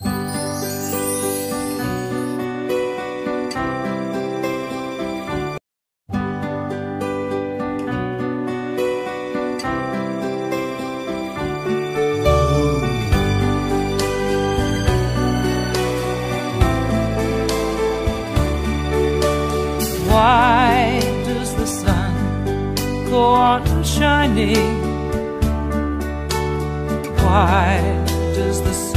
Why does the sun go on shining? Why does the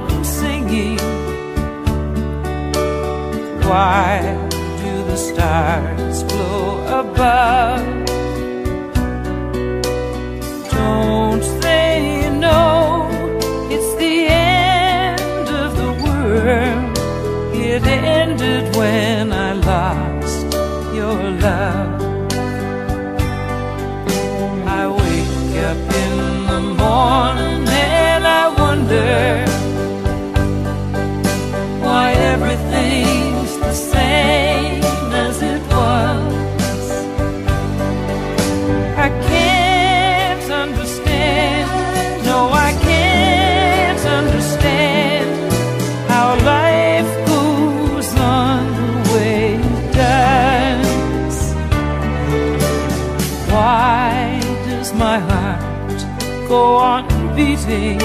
go on singing? Why do the stars glow above? How life goes on the way it does. Why does my heart go on beating?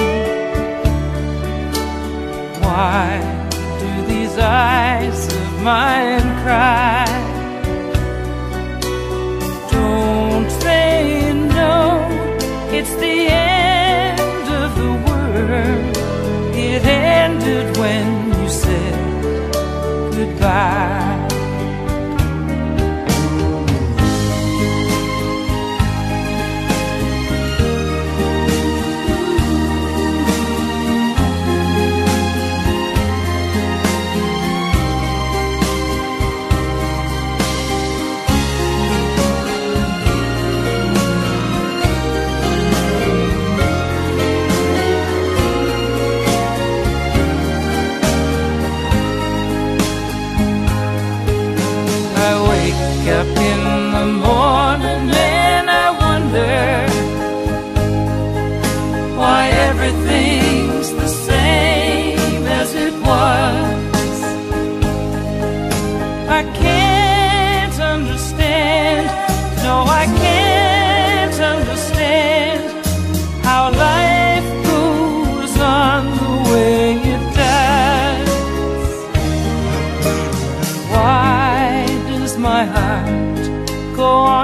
Why do these eyes of mine cry? Ended when you said goodbye.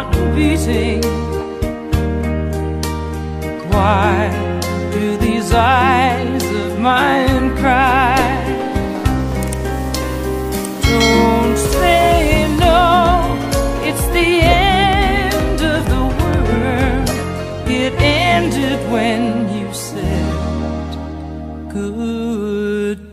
On beating? Why do these eyes of mine cry? Don't they know it's the end of the world? It ended when you said goodbye.